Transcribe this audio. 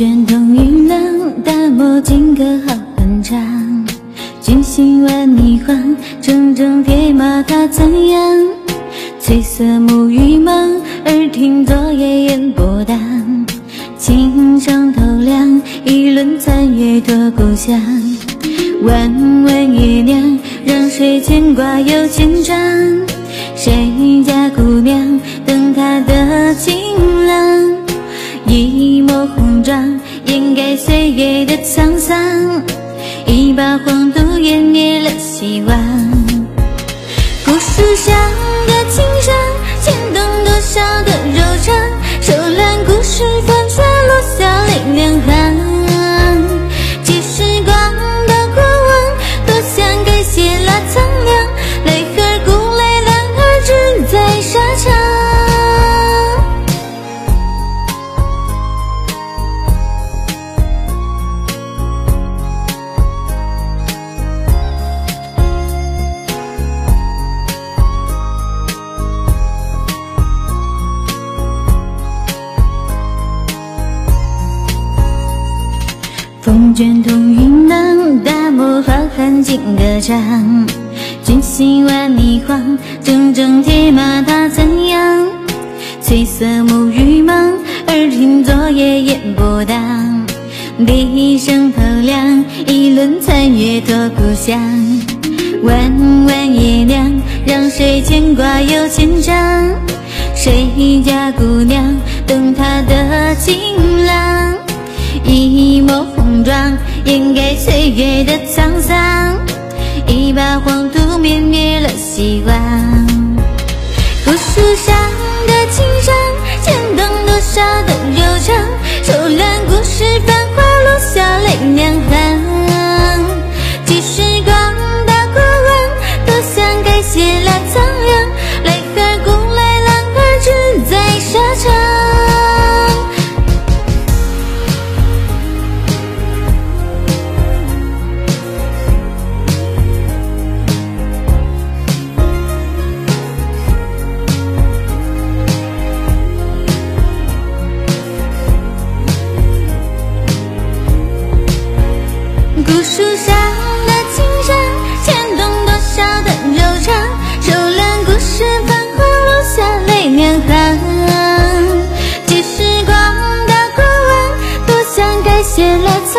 卷同云浪，大漠金戈好汉长。军行万里荒，铮铮铁马踏残阳。翠色暮雨茫，耳听昨夜烟波荡。青上透亮，一轮残月托故乡。弯弯月亮，让谁牵挂又牵肠？装，掩盖岁月的沧桑。一把黄土湮灭了希望。故事像风卷同云浪，大漠浩瀚尽歌唱。军行万里荒，铮铮铁马踏残阳。翠色暮雨茫，耳听昨夜烟波荡。笛声透亮，一轮残月托故乡。弯弯月亮，让谁牵挂又牵肠？谁家姑娘等他的情郎？一抹掩盖岁月的沧桑；一把黄土湮灭了希望。故事上的青山，牵动多少的柔肠？树上的青山，牵动多少的柔肠？手揽故事繁华，落下泪两行。借时光的过往，多想改写了沧